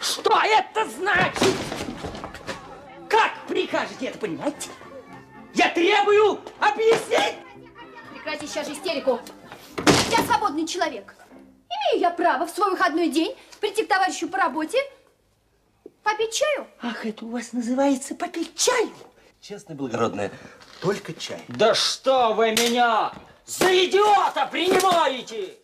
Что это значит? Как прикажете это понимать? Я требую объяснить! Прекрати сейчас истерику. Я свободный человек. Имею я право в свой выходной день прийти к товарищу по работе, попить чаю. Ах, это у вас называется попить чаю? Честно, благородная, только чай. Да что вы меня за идиота принимаете?